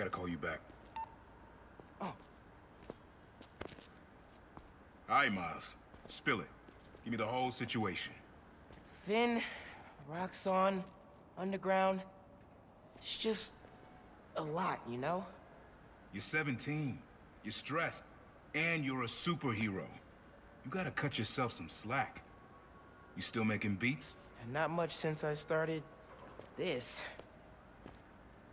gotta call you back. Oh. All right, Miles. Spill it. Give me the whole situation. Phin, Roxxon, Underground. It's just a lot, you know? You're 17. You're stressed. And you're a superhero. You gotta cut yourself some slack. You still making beats? And not much since I started this.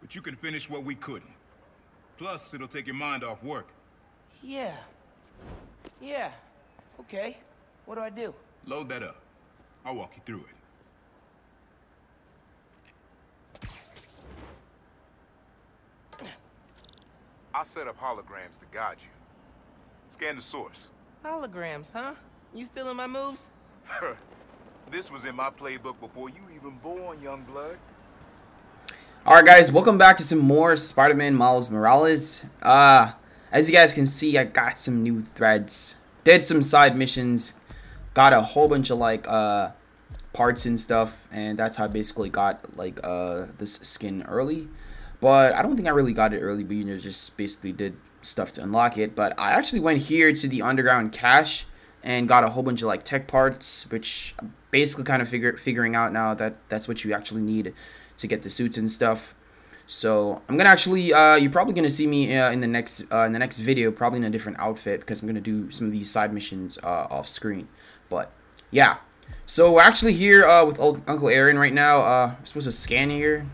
But you can finish what we couldn't. Plus, it'll take your mind off work. Yeah. Yeah. Okay. What do I do? Load that up. I'll walk you through it. I'll set up holograms to guide you. Scan the source. Holograms, huh? You stealing my moves? this was in my playbook before you even born, young blood. Alright guys, welcome back to some more Spider-Man Miles Morales. Uh, as you guys can see, I got some new threads. Did some side missions. Got a whole bunch of like uh, parts and stuff. And that's how I basically got like uh, this skin early. But I don't think I really got it early, but you know, just basically did stuff to unlock it. But I actually went here to the underground cache and got a whole bunch of like tech parts, which basically kind of figure figuring out now that that's what you actually need to get the suits and stuff. So I'm gonna actually, uh, you're probably gonna see me uh, in the next uh, in the next video, probably in a different outfit because I'm gonna do some of these side missions uh, off screen. But yeah, so we're actually here uh, with Uncle Aaron right now. Uh, I'm supposed to scan here.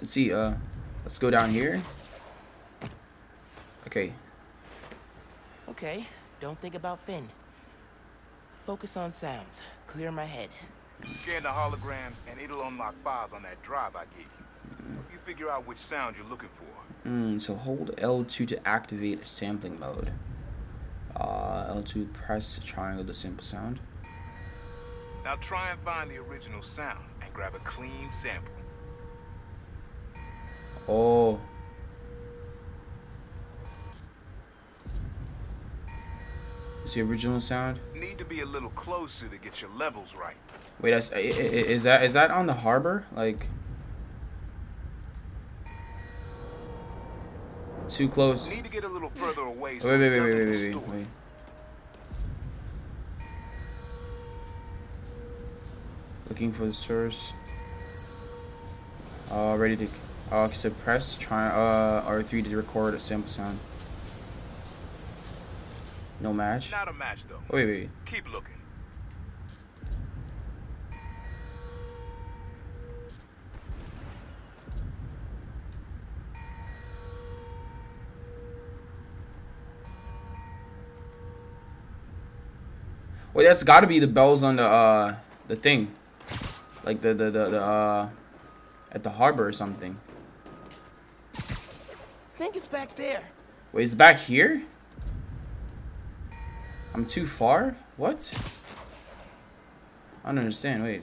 Let's see. Uh, let's go down here. Okay. Okay. Don't think about Phin. Focus on sounds. Clear my head. Scan the holograms, and it'll unlock files on that drive I gave you. You figure out which sound you're looking for. Mm, so hold L2 to activate sampling mode. Uh, L2 press triangle to sample sound. Now try and find the original sound and grab a clean sample. Oh. Is the original sound? Need to be a little closer to get your levels right. Wait, that's, is that is that on the harbor? Like too close. Need to get a little further away. So wait, wait, wait, wait, wait, wait, wait. Looking for the source. Uh, ready to. Uh, so press try uh R3 to record a sample sound. No match. Not a match though. Wait, wait. Keep looking. Wait, that's got to be the bells on the uh the thing, like the the the, the uh at the harbor or something. I think it's back there. Wait, it's back here? I'm too far? What? I don't understand. Wait.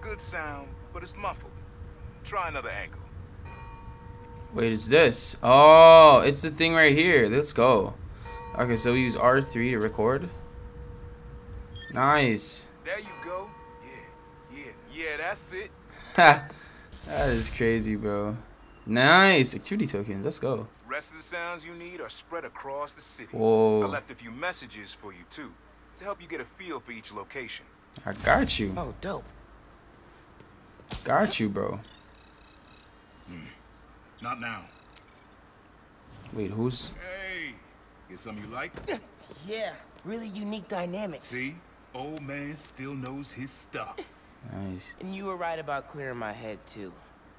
Good sound, but it's muffled. Try another angle. Wait, is this? Oh, it's the thing right here. Let's go. Okay, so we use R3 to record. Nice. There you go. Yeah, yeah, yeah, that's it. Ha! that is crazy, bro. Nice. Activity tokens. Let's go. Rest of the sounds you need are spread across the city. Whoa. I left a few messages for you, too, to help you get a feel for each location. I got you. Oh, dope. Got you, bro. Hmm. Not now. Wait, who's? Hey, get something you like? Yeah, really unique dynamics. See? Old man still knows his stuff. Nice. And you were right about clearing my head, too.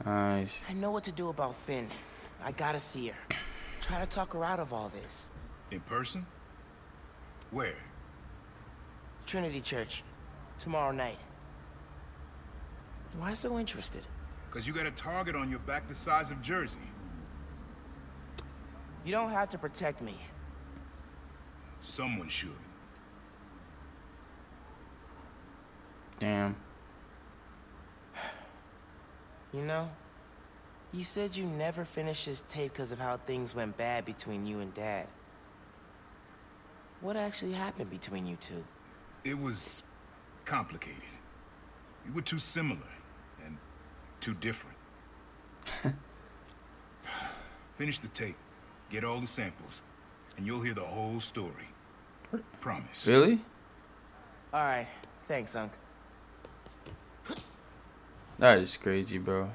Nice. I know what to do about Phin. I gotta see her. Try to talk her out of all this. In person? Where? Trinity Church. Tomorrow night. Why so interested? Because you got a target on your back the size of Jersey. You don't have to protect me. Someone should. Damn. You know, you said you never finished this tape because of how things went bad between you and Dad. What actually happened between you two? It was complicated. We were too similar and too different. Finish the tape, get all the samples, and you'll hear the whole story. Promise. Really? All right, thanks, Unc. That is crazy, bro.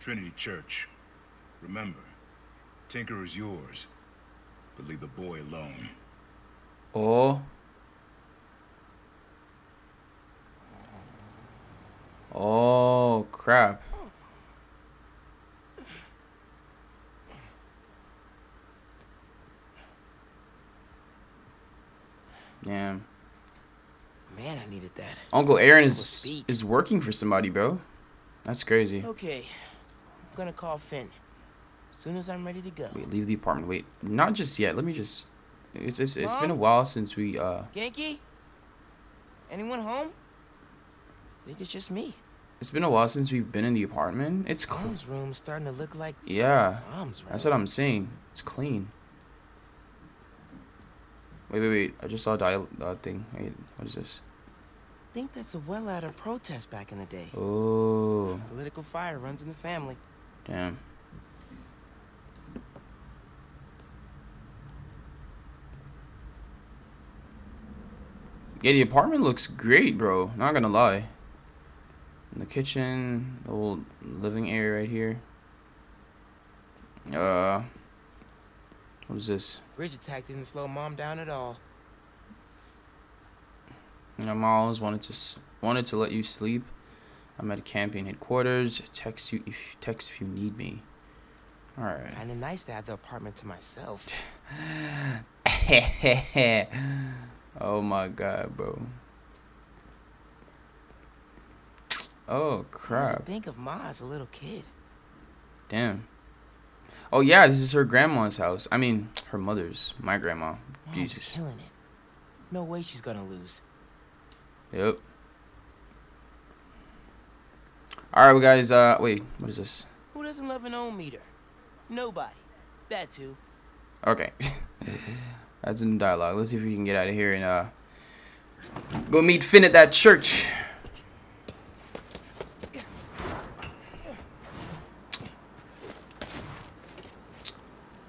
Trinity Church. Remember, Tinker is yours, but leave the boy alone. Oh. Oh, crap. Damn. Man, I needed that. Uncle Aaron is is working for somebody, bro. That's crazy. Okay, I'm gonna call Phin. As soon as I'm ready to go. Wait, leave the apartment. Wait, not just yet. Let me just. It's it's, it's been a while since we uh. Ganke? Anyone home? I think it's just me. It's been a while since we've been in the apartment. It's cl- Mom's room's starting to look like yeah. Mom's room. That's what I'm saying. It's clean. Wait, wait, wait. I just saw a dial uh, thing. Wait, what is this? Think that's a well out of protest back in the day. Oh, Political fire runs in the family. damn. Yeah, the apartment looks great, bro. Not gonna lie. In the kitchen, the little living area right here. Uh, what is this? Bridge attack didn't slow Mom down at all. Know, Miles wanted to wanted to let you sleep. I'm at camping headquarters. Text you if text if you need me. All right. And it's nice to have the apartment to myself. oh my god, bro. Oh crap! think of Ma as a little kid. Damn. Oh yeah, this is her grandma's house. I mean, her mother's. My grandma. Mom's Jesus. killing it. No way she's gonna lose. Yep. All right, well, guys. Uh, wait. What is this? Who doesn't love an ohm meter? Nobody. That's who. Okay. That's in dialogue. Let's see if we can get out of here and uh go meet Phin at that church.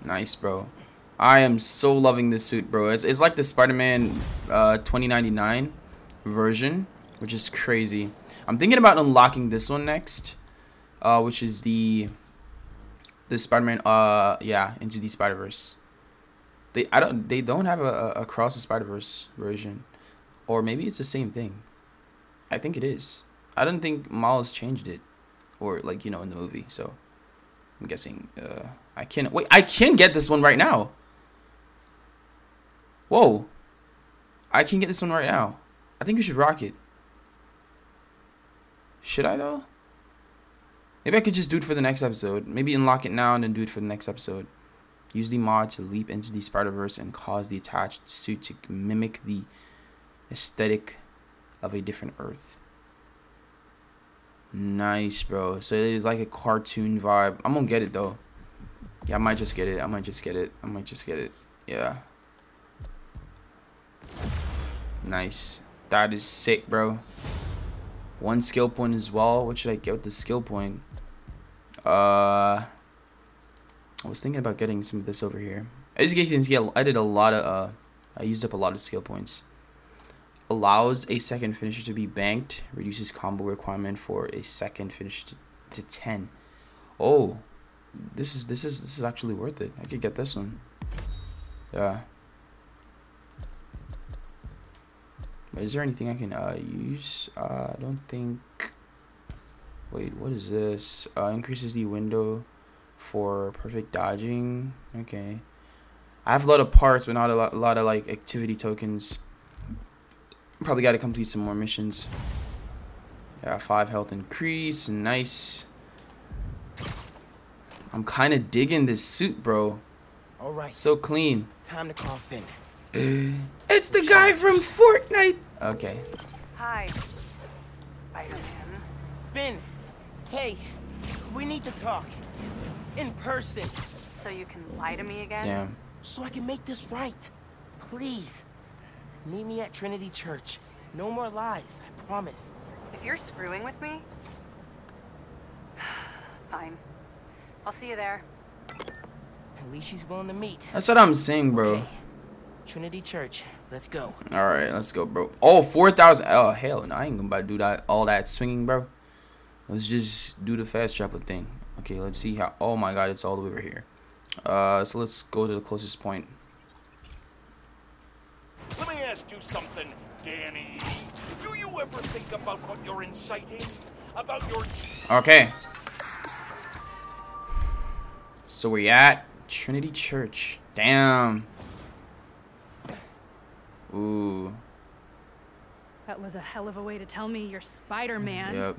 Nice, bro. I am so loving this suit, bro. It's, it's like the Spider-Man uh, 2099 version, which is crazy. I'm thinking about unlocking this one next, uh, which is the the Spider-Man. Uh, yeah, into the Spider-Verse. They I don't they don't have a, a across the Spider-Verse version, or maybe it's the same thing. I think it is. I don't think Miles changed it, or like you know in the movie. So I'm guessing. Uh, I can wait. I can get this one right now. Whoa. I can get this one right now. I think we should rock it. Should I though? Maybe I could just do it for the next episode. Maybe unlock it now and then do it for the next episode. Use the mod to leap into the Spider-Verse and cause the attached suit to mimic the aesthetic of a different Earth. Nice, bro. So it's like a cartoon vibe. I'm gonna get it though. Yeah, I might just get it. I might just get it. I might just get it. Yeah. Nice. That is sick, bro. One skill point as well. What should I get with the skill point? Uh, I was thinking about getting some of this over here. As you can see, I did a lot of. Uh, I used up a lot of skill points. Allows a second finisher to be banked. Reduces combo requirement for a second finisher to, to ten. Oh, this is this is this is actually worth it. I could get this one. Yeah. But is there anything I can uh, use? Uh, I don't think. Wait, what is this? Uh, increases the window for perfect dodging. Okay. I have a lot of parts, but not a lot, a lot of like activity tokens. Probably got to complete some more missions. Yeah, five health increase. Nice. I'm kind of digging this suit, bro. All right, So clean. time to call Phin. It's the guy from Fortnite. Okay. Hi, Spider-Man. Phin, hey, we need to talk. In person, So you can lie to me again? Damn. so I can make this right. Please. Meet me at Trinity Church. No more lies, I promise. If you're screwing with me, fine. I'll see you there. At least she's willing to meet. That's what I'm saying, bro. Okay. Trinity Church, let's go. All right, let's go, bro. Oh, 4,000. Oh, hell no. I ain't gonna about do that, all that swinging, bro. Let's just do the fast travel thing. Okay, let's see how. Oh my god, it's all the way over here. Uh, so let's go to the closest point. Let me ask you something, Danny. Do you ever think about what you're inciting? About your Okay. So we at Trinity Church. Damn. Ooh. That was a hell of a way to tell me you're Spider-Man. Yep.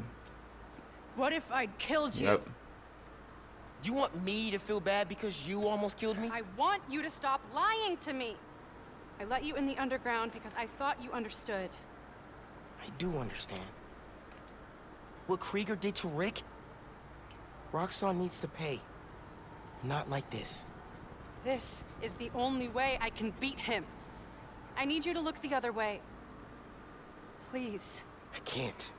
What if I'd killed you? Yep. You want me to feel bad because you almost killed me? I want you to stop lying to me. I let you in the underground because I thought you understood. I do understand. What Krieger did to Rick? Roxxon needs to pay. Not like this. This is the only way I can beat him. I need you to look the other way. Please. I can't.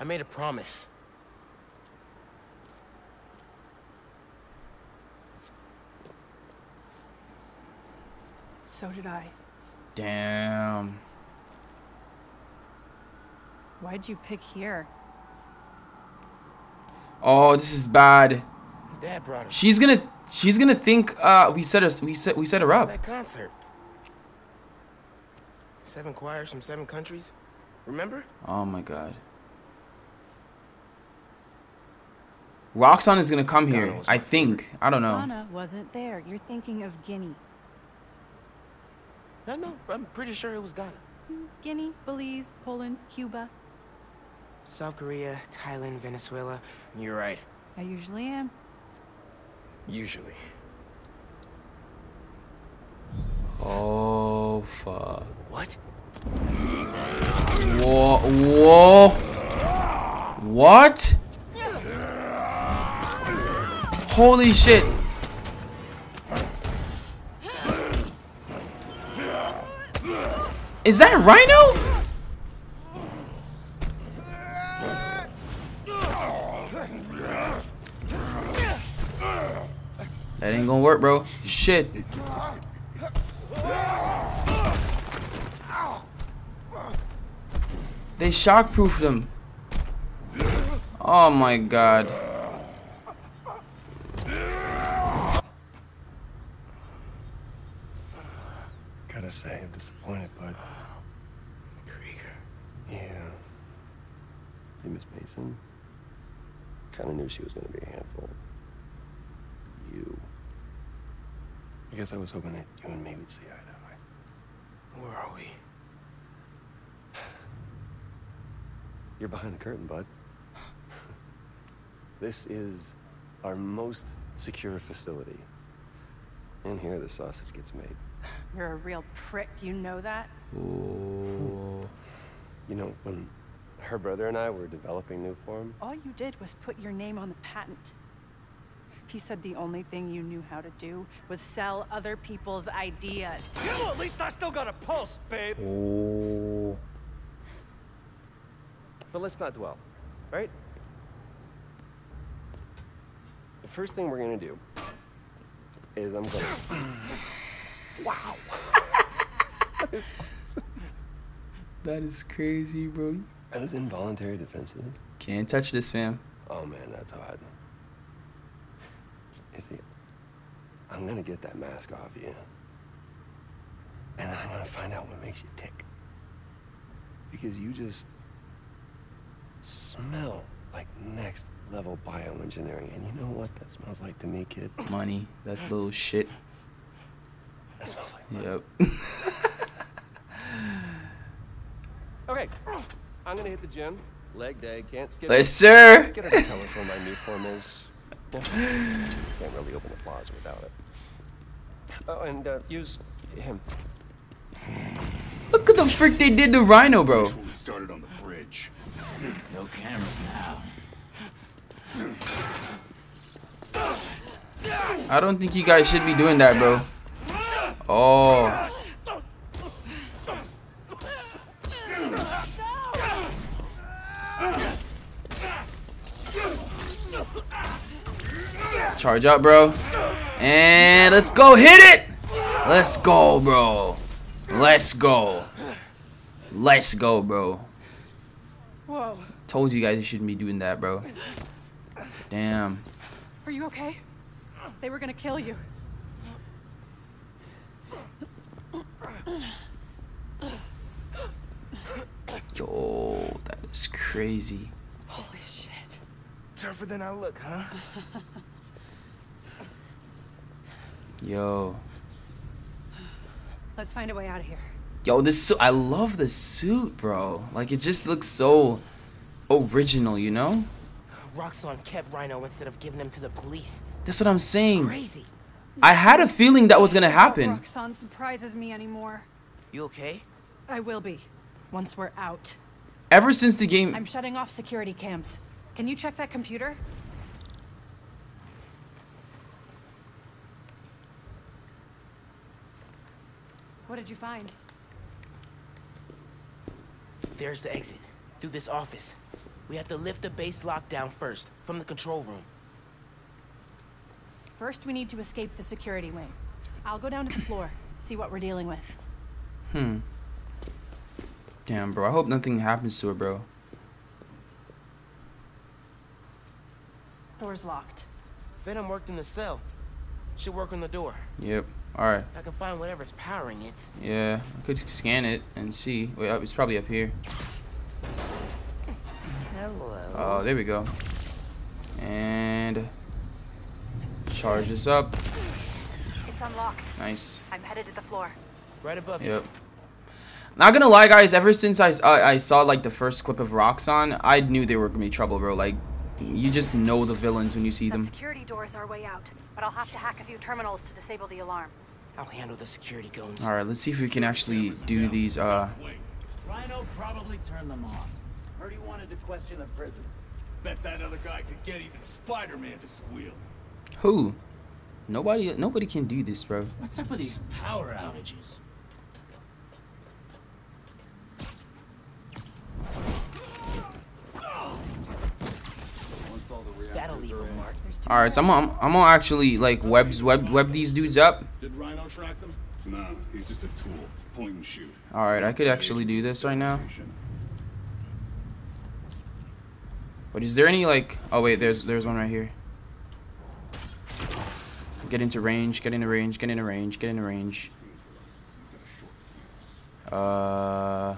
I made a promise. So did I. Damn. Why'd you pick here? Oh, this is bad. Dad brought us She's gonna she's gonna think uh we set us we set we set her to up. that concert. Seven choirs from seven countries. Remember? Oh my god. Roxxon is gonna come here. I think. I don't know. Anna wasn't there. You're thinking of Guinea. No, no. I'm pretty sure it was Ghana. Guinea, Belize, Poland, Cuba. South Korea, Thailand, Venezuela. You're right. I usually am. Usually. Oh fuck. What? Whoa whoa What? Holy shit. Is that Rhino? Bro. Shit. They shockproofed him. Oh my god. Gotta say, I'm disappointed, bud. Krieger. Yeah. See, Miss Mason? Kinda knew she was gonna be a handful. You. I guess I was hoping that you and me would see eye to eye. Where are we? You're behind the curtain, bud. this is our most secure facility. In here, the sausage gets made. You're a real prick. You know that? Ooh. You know, when her brother and I were developing new form, All you did was put your name on the patent. He said the only thing you knew how to do was sell other people's ideas. You know, at least I still got a pulse, babe. Oh. But let's not dwell, right? The first thing we're gonna do is I'm gonna. wow. That is crazy, bro. Are those involuntary defenses? Can't touch this, fam. Oh man, that's hot. You see, I'm gonna get that mask off you. And I'm gonna find out what makes you tick. Because you just smell like next level bioengineering. And you know what that smells like to me, kid? Money. That little shit. That smells like money. Yep. Okay, I'm gonna hit the gym. Leg day, can't skip Yes, it. sir. Get her to tell us where my Nuform is. Yeah. Can't really open the plaza without it. Oh, and uh, use him. Look at the frick they did to Rhino, bro. We started on the bridge. No cameras now. I don't think you guys should be doing that, bro. Oh. Charge up, bro. And let's go hit it. Let's go, bro. Let's go. Let's go, bro. Whoa. Told you guys you shouldn't be doing that, bro. Damn. Are you okay? They were gonna kill you. Yo, that is crazy. Holy shit. Tougher than I look, huh? Yo. Let's find a way out of here. Yo, this suit, I love the suit, bro. Like, it just looks so original, you know? Roxxon kept Rhino instead of giving him to the police. That's what I'm saying. Crazy. I had a feeling that was gonna happen. Roxxon surprises me anymore. You okay? I will be. Once we're out. Ever since the game... I'm shutting off security cams. Can you check that computer? What did you find? There's the exit. Through this office. We have to lift the base lockdown first, from the control room. First, we need to escape the security wing. I'll go down to the floor, see what we're dealing with. Hmm. Damn, bro. I hope nothing happens to her, bro. Door's locked. Venom worked in the cell. Should work on the door. Yep. Alright. I can find whatever's powering it. Yeah. I could scan it and see. Wait. Oh, it's probably up here. Hello. Oh, there we go. And... Charge this up. It's unlocked. Nice. I'm headed to the floor. Right above you. Yep. Not gonna lie, guys. Ever since I, I I saw like the first clip of Roxxon, I knew they were gonna be trouble, bro. Like, you just know the villains when you see That them. security door is our way out, but I'll have to hack a few terminals to disable the alarm. I'll handle the security goons. All right, let's see if we can actually do these. Uh, Rhino probably turned them off. Heard he wanted to question the prison. Bet that other guy could get even Spider-Man to squeal. who? Nobody. Nobody can do this, bro. What's up with these power outages? That'll leave a mark. All right, so I'm I'm, I'm gonna actually like webs web web these dudes up. Did Rhino track them? No, he's just a tool. Point and shoot. All right, I could actually do this right now. But is there any like? Oh wait, there's there's one right here. Get into range. Get into range. Get into range. Get into range. Uh.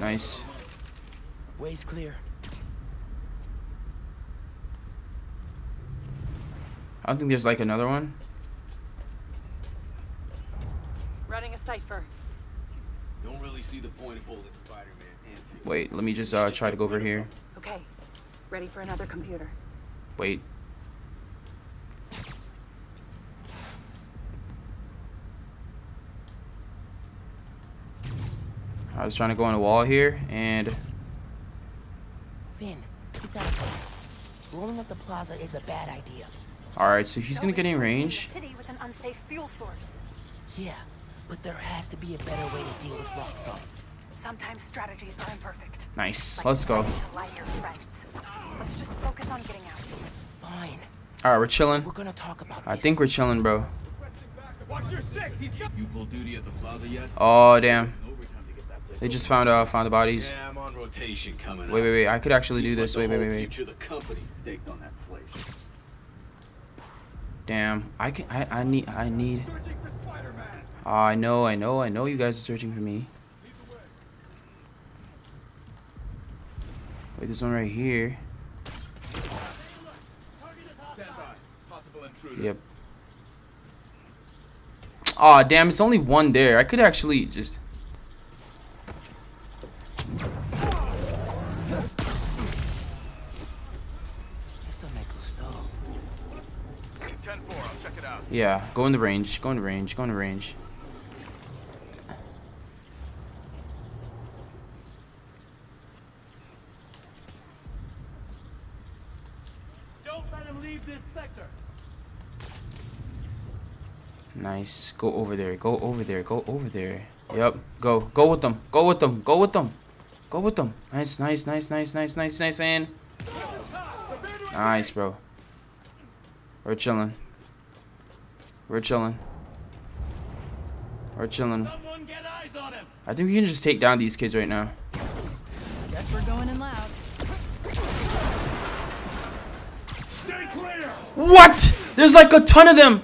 Nice. Way's clear. I don't think there's like another one. Running a cipher. Don't really see the point of holding Spider-Man Wait, let me just uh try to go over here. Okay. Ready for another computer. Wait. I was trying to go on the wall here, and Phin, you gotta go. Rolling up the plaza is a bad idea. All right. So he's gonna get in range. in the city with an unsafe fuel source. Yeah, but there has to be a better way to deal with Roxxon. Sometimes strategies are imperfect. Nice. Like Let's go. deciding To lie to your friends. Let's just focus on getting out. Fine. All right, we're chilling. We're gonna talk about I this. think we're chilling, bro. Watch your six. He's got. You pull duty at the plaza yet? Oh damn. Overtime to get that place They just found uh found the bodies. Yeah, I'm on rotation coming Wait, wait, wait. I could actually do this. like Wait, wait, wait, wait. Future of the company's staked on that place. Damn. I can. I. I need. I need. Oh, I know. I know. I know. You guys are searching for me. Wait, this one right here. Yep. Aw, damn, it's only one there. I could actually just... Yeah, go in the range. Go in the range. Go in the range. Don't let him leave this sector. Nice. Go over there. Go over there. Go over there. Yep. Go. Go with them. Go with them. Go with them. Go with them. Nice, nice, nice, nice, nice, nice, nice, and nice, bro. We're chilling. We're chilling. We're chilling. Someone get eyes on him. I think we can just take down these kids right now. Guess we're going in loud. Stay clear. What? There's like a ton of them.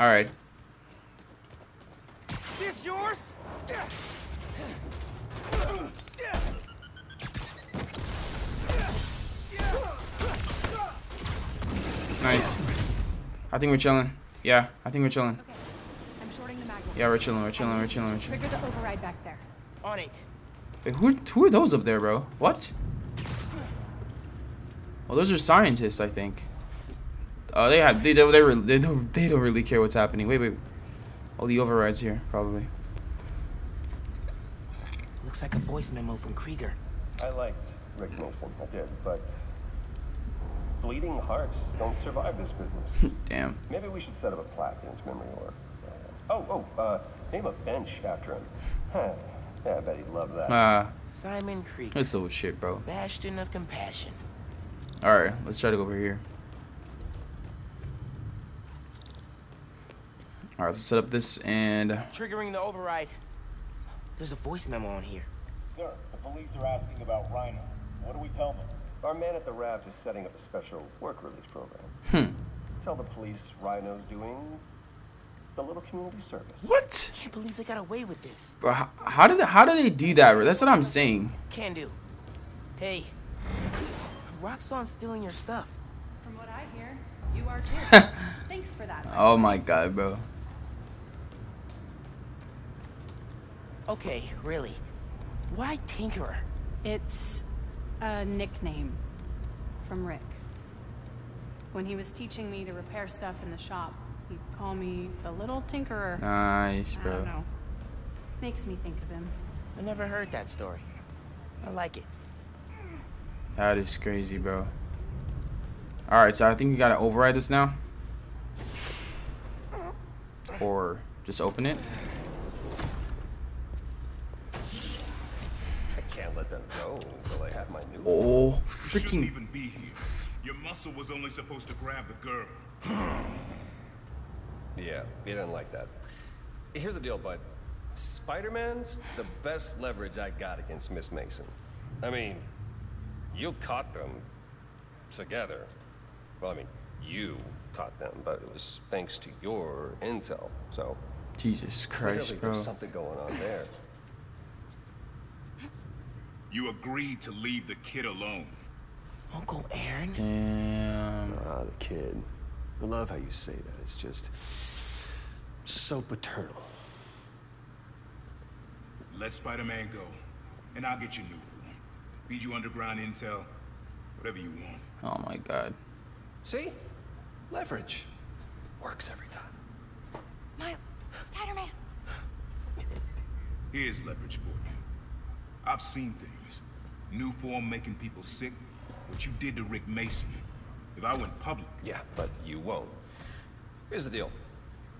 All right. This yours? Nice. I think we're chilling. Yeah, I think we're chilling. Okay. I'm shorting the mag. Yeah, we're chilling. We're chilling. We're chilling. We're chilling. Trigger the override back there. On it. Wait, who, who are those up there, bro? What? Well, those are scientists, I think. Oh, they have they don't they, re- they don't they don't really care what's happening. Wait, wait. Oh, the overrides here, probably. Looks like a voice memo from Krieger. I liked Rick Mason, I did, but bleeding hearts don't survive this business. Damn. Maybe we should set up a plaque in his memory or. Uh, oh, oh, uh, name a bench after him. Huh. Yeah, I bet he'd love that. Ah, Simon Krieger. this old shit, bro. Bastion of compassion. All right, let's try to go over here. All right, let's set up this and Triggering the override. There's a voice memo on here. Sir, the police are asking about Rhino. What do we tell them? Our man at the Raft is setting up a special work release program. hmm. Tell the police Rhino's doing the little community service. What? I Can't believe they got away with this. Bro, how, how did how do they do that? Bro? That's what I'm saying. Can do. Hey. Roxxon's stealing your stuff. From what I hear, you are too. Thanks for that. Oh my god, bro. Okay, really. Why Tinkerer? It's a nickname from Rick. When he was teaching me to repair stuff in the shop, he'd call me the little tinkerer. Nice, I bro. don't know. Makes me think of him. I never heard that story. I like it. That is crazy, bro. All right, so I think we gotta override this now, or just open it. I can't let them go until I have my new. Oh, freaking! even be here. Your muscle was only supposed to grab the girl. Yeah, he didn't like that. Here's the deal, bud. Spider-Man's the best leverage I got against Miss Mason. I mean, you caught them together. Well, I mean, you caught them, but it was thanks to your intel. So Jesus clearly Christ, bro. there's something going on there. You agreed to leave the kid alone. Uncle Aaron? Damn. Ah, the kid. I love how you say that. It's just so paternal. Let Spider-Man go, and I'll get you Nuform. Feed you underground intel, whatever you want. Oh my god. See? Leverage. Works every time. Miles, Spider-Man. Here's leverage for you. I've seen things. Nuform making people sick. What you did to Rick Mason. If I went public, Yeah, but you won't. Here's the deal.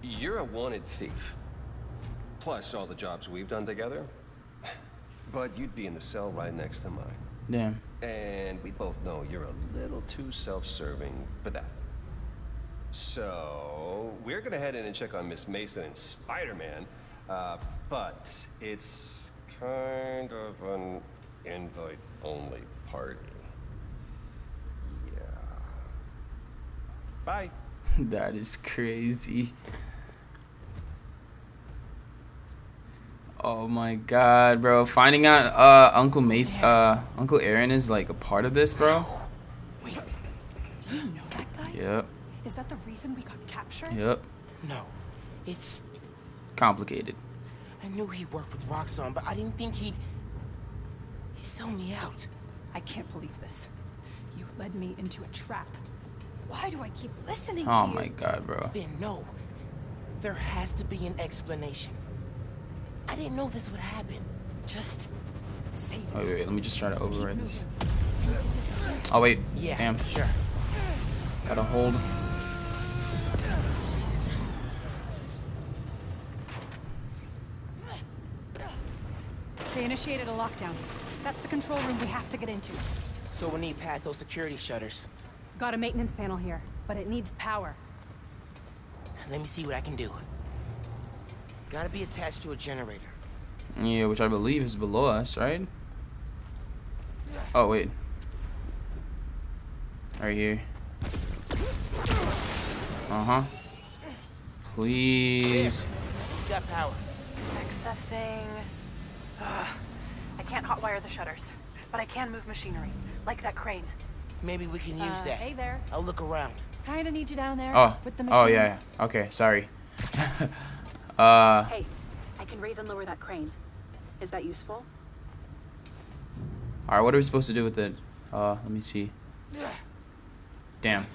You're a wanted thief. Plus all the jobs we've done together. But you'd be in the cell right next to mine. Damn. And we both know you're a little too self-serving for that. So, we're gonna head in and check on Miss Mason and Spider-Man. Uh, but it's kind of an invite-only party. Yeah. Bye. that is crazy. Oh my god, bro. Finding out uh Uncle Mace uh Uncle Aaron is like a part of this, bro. Wait, do you know that guy? Yep. Is that the reason we got captured? Yep. No, it's... Complicated. I knew he worked with Roxxon, but I didn't think he'd... He'd sell me out. I can't believe this. You led me into a trap. Why do I keep listening Oh to you? Oh my god, bro. Phin, no. There has to be an explanation. I didn't know this would happen. Just say it. Oh, wait, wait, let me just try to Let's override this. moving. Oh wait. Yeah, Damn. sure. Gotta hold. They initiated a lockdown. That's the control room we have to get into. So we need past those security shutters. Got a maintenance panel here, but it needs power. Let me see what I can do. Gotta be attached to a generator. Yeah, which I believe is below us, right? Oh wait. Right here. Uh huh. Please. Got power. Accessing. Ugh. I can't hotwire the shutters, but I can move machinery, like that crane. Maybe we can use Uh, that. hey there. I'll look around. Kinda need you down there Oh. with the machines. Oh yeah. yeah. Okay. Sorry. uh. Hey, I can raise and lower that crane. Is that useful? All right. What are we supposed to do with it? Uh. Let me see. Damn.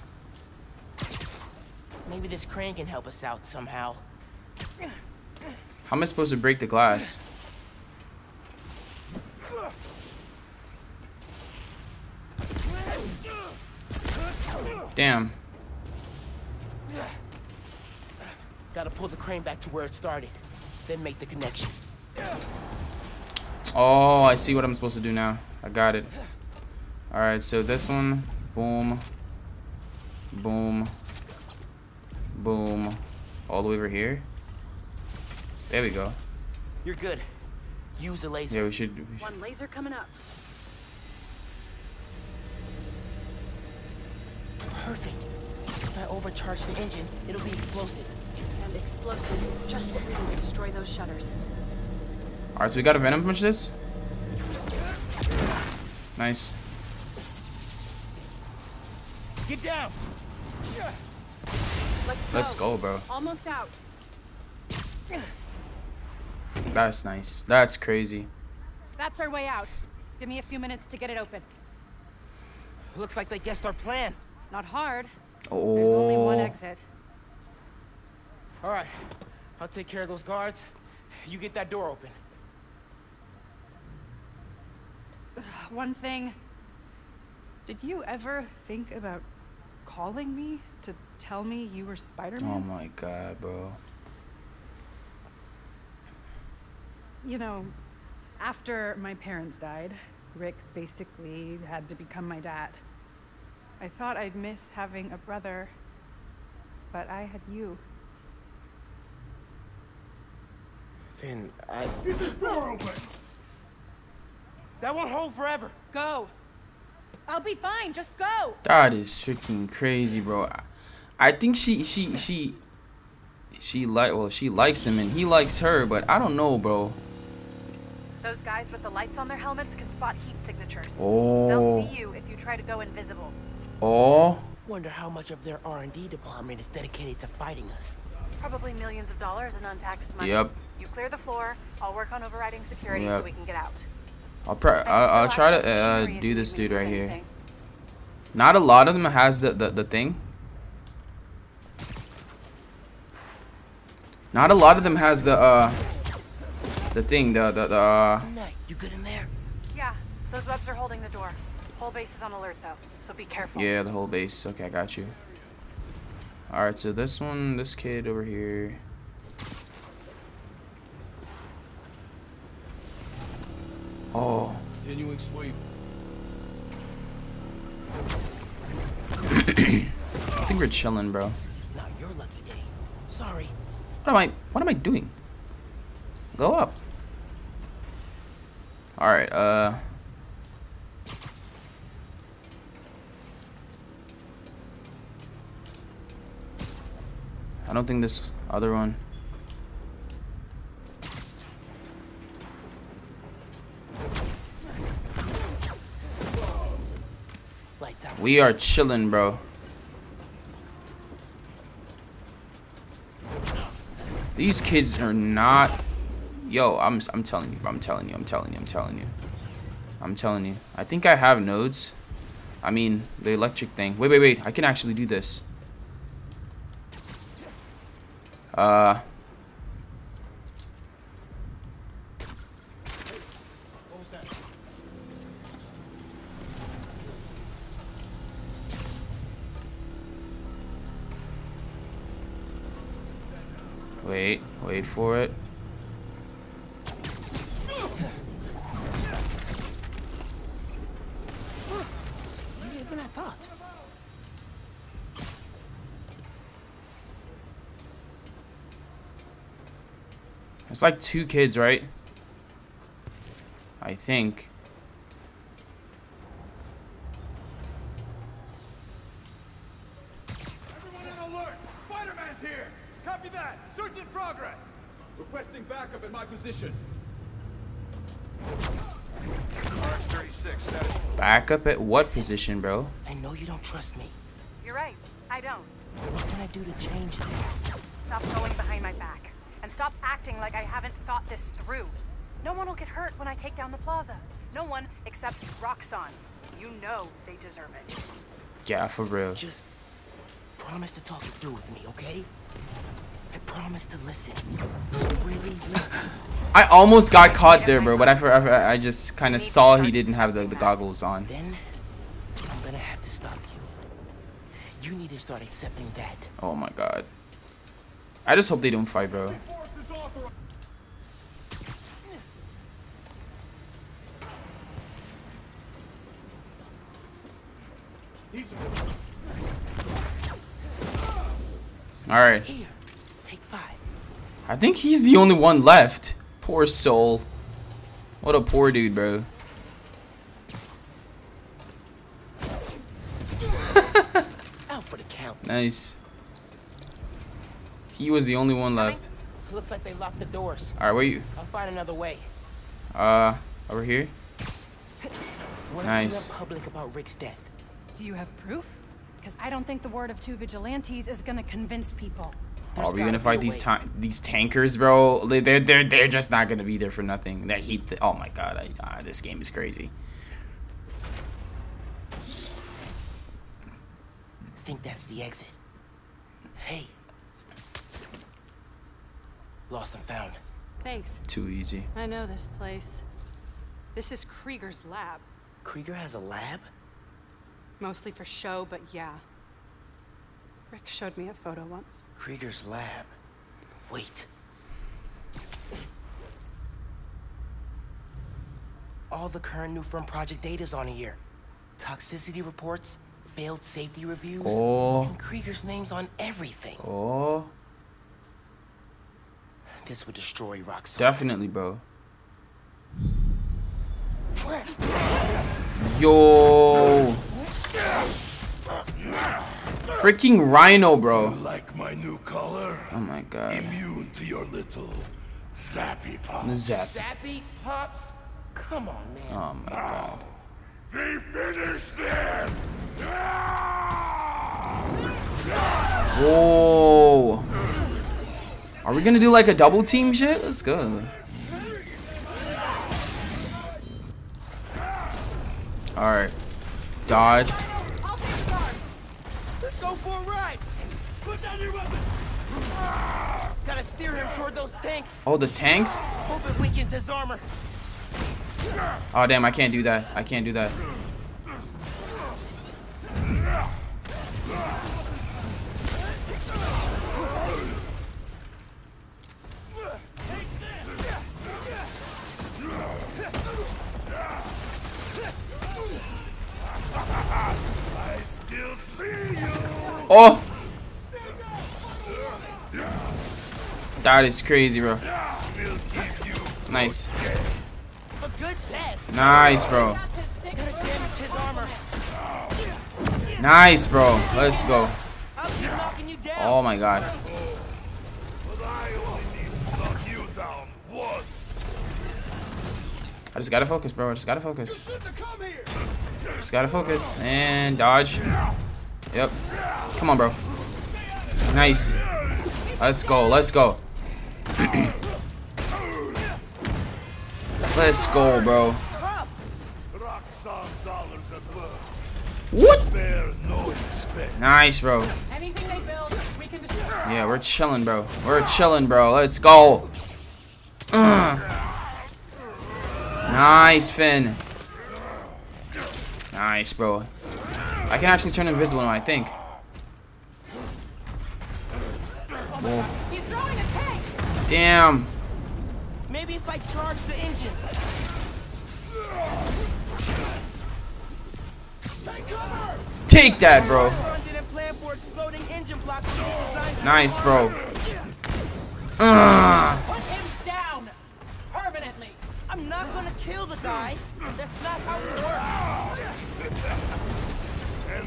Maybe this crane can help us out somehow. How am I supposed to break the glass? Damn. Gotta pull the crane back to where it started, then make the connection. Oh, I see what I'm supposed to do now. I got it. Alright, so this one, boom, boom, boom, all the way over here. There we go. You're good. Use a laser. Yeah, we should. We should. One laser coming up. Perfect. If I overcharge the engine, it'll be explosive. And explosive is just what we need to destroy those shutters. Alright, so we got a venom punch this. Nice. Get down! Let's, Let's go, bro. Almost out. That's nice. That's crazy. That's our way out. Give me a few minutes to get it open. Looks like they guessed our plan. Not hard. Oh. There's only one oh. exit. All right, I'll take care of those guards. You get that door open. One thing. Did you ever think about calling me to tell me you were Spider-Man? Oh my god, bro. You know, after my parents died, Rick basically had to become my dad. I thought I'd miss having a brother, but I had you. Phin, I... That won't hold forever. Go! I'll be fine, just go! That is freaking crazy, bro. I- I think she she she she like well she likes him and he likes her, but I don't know, bro. Those guys with the lights on their helmets can spot heat signatures. Oh. They'll see you if you try to go invisible. Oh. Wonder how much of their R&D department is dedicated to fighting us. Probably millions of dollars in untaxed money. Yep. You clear the floor. I'll work on overriding security so we can get out. I'll try. I I'll I'll try to uh, do this dude right do here. Not a lot of them has the the, the thing. Not a lot of them has the uh the thing the the, the uh, Night, you good in there? Yeah, those webs are holding the door. Whole base is on alert though, so be careful. yeah the whole base. Okay, I got you. All right, so this one, this kid over here. Oh. Continuing sweep. I think we're chilling, bro. Not your lucky day. Sorry. What am I? What am I doing? Go up. All right. Uh. don't think this other one. We are chilling, bro. These kids are not. Yo, I'm I'm telling you, I'm telling you, I'm telling you, I'm telling you, I'm telling you. I think I have nodes. I mean, the electric thing. Wait, wait, wait. I can actually do this. Uh. Wait, wait for it. Easier than I thought. It's like two kids, right? I think. Everyone on alert! Spider-Man's here! Copy that! Search in progress! Requesting backup at my position. RX-36. Back up at what position, bro? I know you don't trust me. You're right. I don't. What can I do to change that? Stop going behind my back. And stop acting like I haven't thought this through. No one will get hurt when I take down the plaza. No one except Roxxon. You know they deserve it. Yeah, for real. Just promise to talk it through with me, okay? I promise to listen. Really listen. I almost got caught there, bro, but I, I, I just kind of saw he didn't have the, the goggles on. Then I'm gonna have to stop you. You need to start accepting that. Oh my god. I just hope they don't fight, bro. Alright. I think he's the only one left. Poor soul. What a poor dude, bro. Out for count. Nice. He was the only one left. Looks like they locked the doors. Alright, where you? I'll find another way. Uh, over here? What Nice. if we went public about Rick's death? Do you have proof? Because I don't think the word of two vigilantes is gonna convince people. There's Are we gonna fight these ta these tankers, bro? They- They're they're they're just not gonna be there for nothing. That heat. oh my god! I, uh, this game is crazy. I think that's the exit. Hey. Lost and found. Thanks. Too easy. I know this place. This is Krieger's lab. Krieger has a lab? Mostly for show, but yeah. Rick showed me a photo once. Krieger's lab. Wait. All the current Nuform project data's on here. Toxicity reports, failed safety reviews, Oh. and Krieger's name's on everything. Oh, This would destroy Roxxon. definitely, bro. Yo. Freaking Rhino, bro. Like my new color? Oh my god. Immune to your little zappy pops. Zap. Zappy Pops? Come on, man. Oh my god. Ah! They finished this! Whoa. Are we gonna do like a double team shit? Let's go. Alright. Dodge. For a ride! Put down your weapon! Ah! Gotta steer him toward those tanks. Oh, the tanks? Hope it weakens his armor. Oh, damn, I can't do that. I can't do that. I still see you! Oh! That is crazy, bro. Nice. Nice, bro. Nice, bro. Let's go. Oh my god. I just gotta focus, bro. I just gotta focus. Just gotta focus. And dodge. Yep. Come on, bro. Nice. Let's go. Let's go. Let's go, bro. What? Nice, bro. Anything they build, we can destroy. Yeah, we're chilling, bro. We're chilling, bro. Let's go. Ugh. Nice, Phin. Nice, bro. I can actually turn invisible now, I think. Whoa. He's throwing a tank! Damn. Maybe if I charge the engine. Take that, bro. Ron didn't plan for exploding engine blocks when he designed Nice, bro. Ugh. Put him down permanently. I'm not gonna kill the guy. That's not how it works. And that is why you will lose.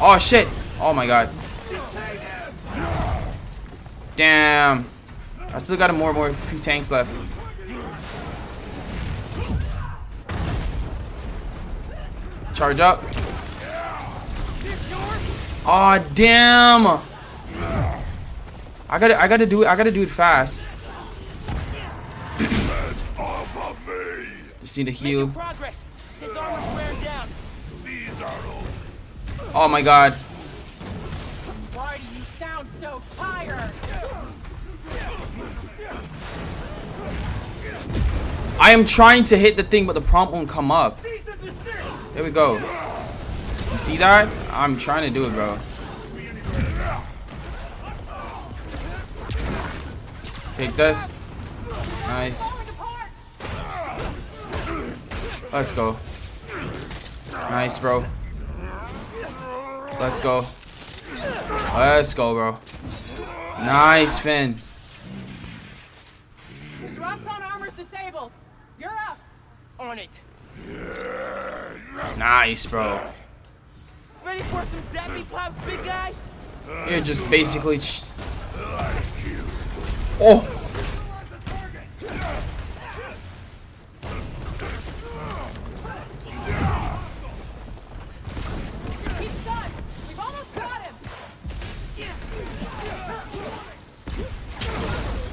Oh, shit. Oh, my God. Damn. I still got a more, more few tanks left. Charge up. Oh damn! I gotta, I gotta do it. I gotta do it fast. Just need to heal. Oh my god. Why do you sound so tired? I am trying to hit the thing, but the prompt won't come up. There we go. You see that? I'm trying to do it, bro. Take this. Nice. Let's go. Nice, bro. Let's go. Let's go, bro. Nice, Phin. Roxxon armor's disabled. You're up. On it. Nice, bro. Ready for some zappy pops, big guy? You're just basically. Oh!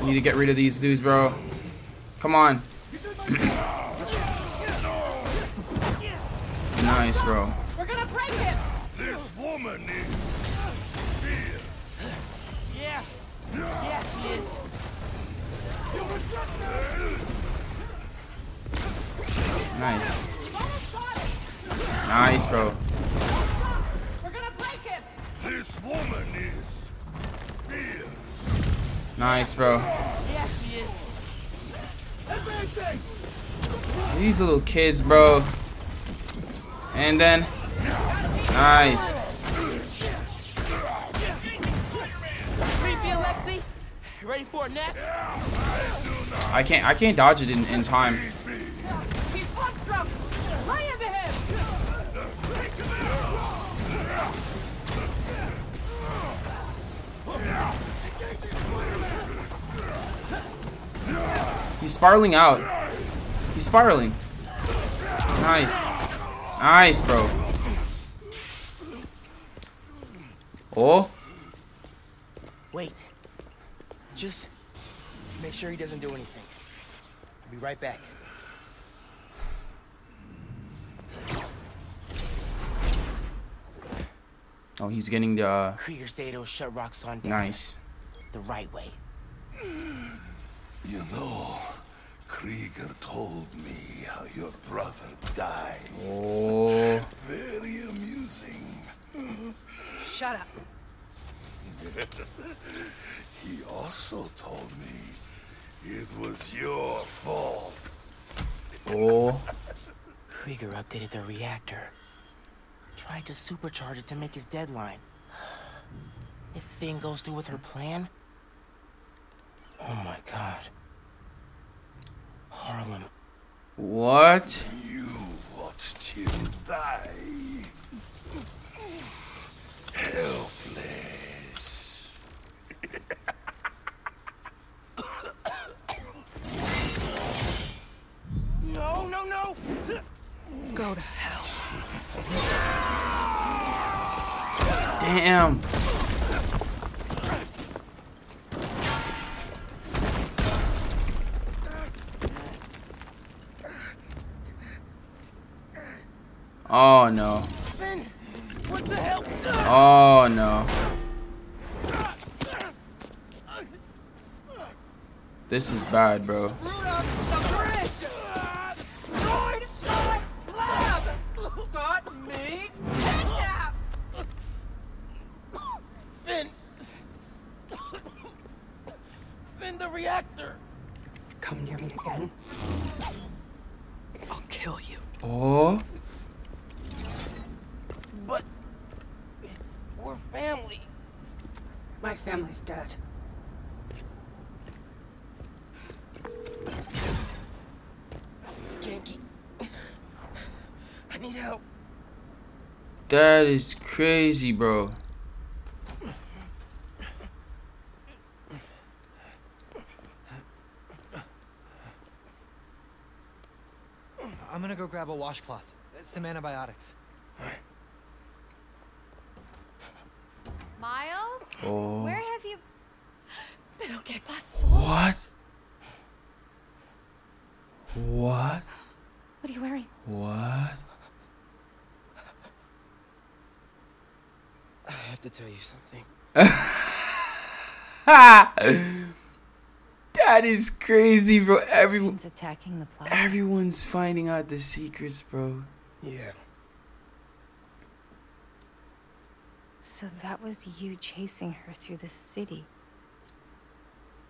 We need to get rid of these dudes, bro. Come on. nice, bro. We're gonna break him. This woman is Yeah. Yeah, she is. Nice. Nice, bro. We're gonna break him. this woman is Nice, bro. These little kids, bro. And then. Nice. I can't I can't dodge it in, in time. He's spiraling out. He's spiraling. Nice. Nice, bro. Oh. Wait. Just make sure he doesn't do anything. I'll be right back. Oh, he's getting the. Uh, Krieger said he'll shut Roxxon down. nice. The right way. You know, Krieger told me how your brother died. Oh. Very amusing. Shut up. he also told me it was your fault. Oh. Krieger updated the reactor. Tried to supercharge it to make his deadline. If Phin goes through with her plan... Oh my god. Harlem. What? You want to die. Helpless. no, no, no! Go to hell. Damn. Oh no. Oh no. This is bad, bro. Got me kidnapped! Phin! Phin, the reactor! Come near me again. I'll kill you. Oh. But... We're family. My family's dead. Ganke. I need help. That is crazy, bro. I'm gonna go grab a washcloth, some antibiotics. Miles? Oh. Where have you... Pero qué pasó? What? What? What are you wearing? What? I have to tell you something. that is crazy, bro. Everyone, attacking the plaza. everyone's finding out the secrets, bro. Yeah. So that was you chasing her through the city.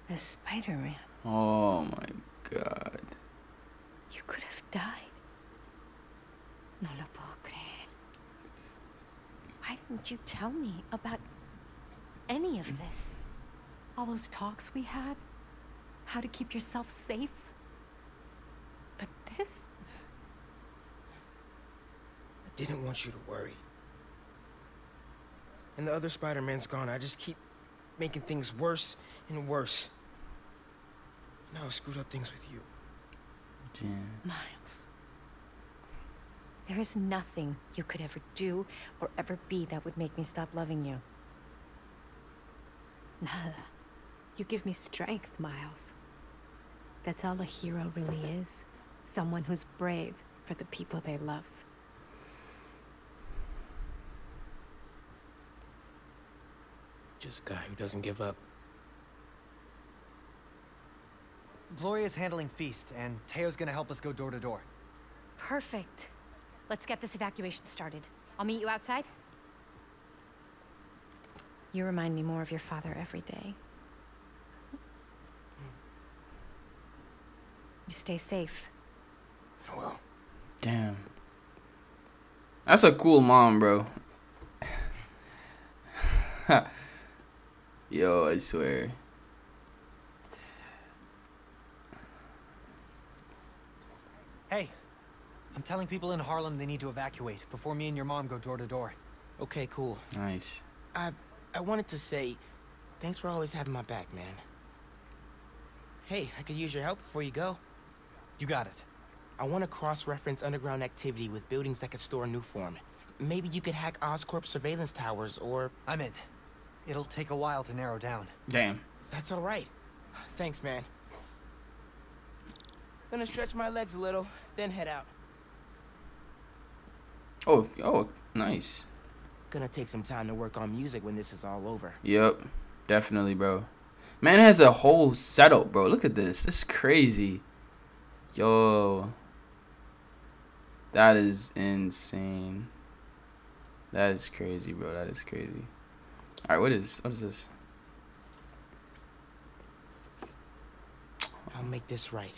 As Spider-Man. Oh my god. You could have died. No lo puedo creer. Why didn't you tell me about any of this? All those talks we had? How to keep yourself safe? But this? I didn't want you to worry. And the other Spider-Man's gone. I just keep making things worse and worse. Now I screwed up things with you. Damn. Miles. There is nothing you could ever do or ever be that would make me stop loving you. Nada. You give me strength, Miles. That's all a hero really is. Someone who's brave for the people they love. Just a guy who doesn't give up. Gloria's handling Feast, and Teo's gonna help us go door to door. Perfect. Let's get this evacuation started. I'll meet you outside. You remind me more of your father every day. You stay safe. Oh, well. Damn. That's a cool mom, bro. Yo, I swear. Hey, I'm telling people in Harlem they need to evacuate before me and your mom go door to door. Okay, cool. Nice. I I wanted to say thanks for always having my back, man. Hey, I could use your help before you go. You got it. I want to cross-reference underground activity with buildings that could store a Nuform. Maybe you could hack Oscorp surveillance towers, or... I'm in. It'll take a while to narrow down. Damn. That's all right. Thanks, man. Gonna stretch my legs a little, then head out. Oh, oh, nice. Gonna take some time to work on music when this is all over. Yep, definitely, bro. Man has a whole setup, bro. Look at this. This is crazy. Yo. That is insane. That is crazy, bro. That is crazy. Alright, what is what is this? I'll make this right.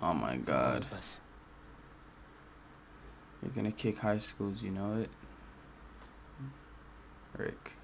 Oh my god. You're gonna kick high schools, you know it? Rick.